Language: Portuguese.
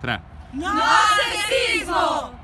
Tre. Narcisismo!